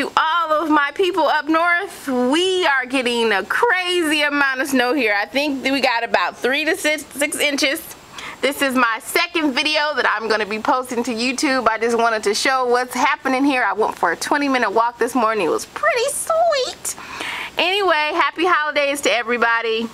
to all of my people up north. We are getting a crazy amount of snow here. I think we got about three to six, six inches. This is my second video that I'm going to be posting to YouTube. I just wanted to show what's happening here. I went for a 20 minute walk this morning. It was pretty sweet. Anyway, happy holidays to everybody.